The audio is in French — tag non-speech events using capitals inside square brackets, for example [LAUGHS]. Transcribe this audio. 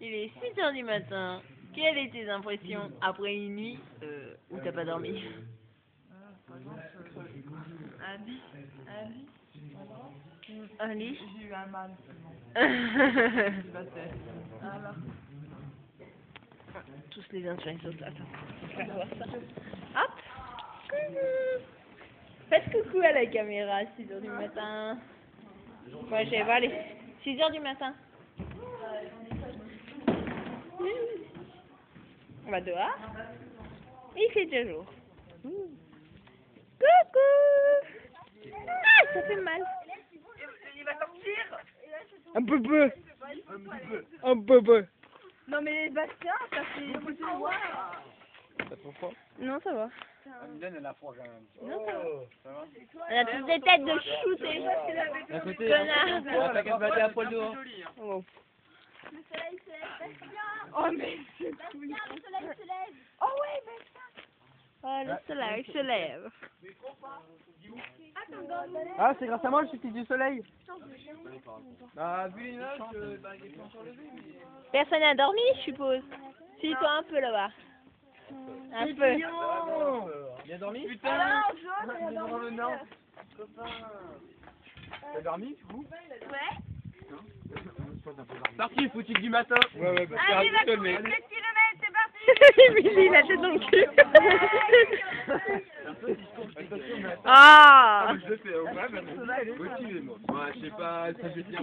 Il est 6 heures du matin. Quelles étaient tes impressions après une nuit euh, où t'as pas dormi? Un lit. Un lit? Un lit J'ai eu un mal. [LAUGHS] Voilà. Tous les uns sur les autres. Attends, on va faire voir ça. Hop Coucou Faites coucou à la caméra, 6 heures du matin. Moi, je vais les 6 heures du matin. On va dehors. Il fait déjà jour. Coucou Ah, ça fait mal. Un peu peu. Un peu peu. Non mais Bastien, ça fait trop froid Non, ça va. Elle a froid quand même. Non, ça va. Ça va On a tous des têtes de shooter. D'un côté, Connard. t'as qu'à se battre à poil dehors. Oh. Oh mais c'est Oh ouais, Oh, le soleil se lève. Ah, c'est grâce à moi le petit du soleil Bah, vu les nuages, euh, bah, il est pas encore levé. Personne n'a dormi, je suppose. Si, toi un peu là-bas. Un peu. Bien dormi Putain On est dans le nord. T'as dormi, du coup Ouais. Parti, foutique du matin Ouais, ouais, bah, Allez, c'est va un mec. courir 7 km, c'est parti Billy, il a tête dans le cul. Attention, mais attends. Ah Je le fais, ouais, bah, motivé, moi. Ouais, je sais pas, ça je vais dire.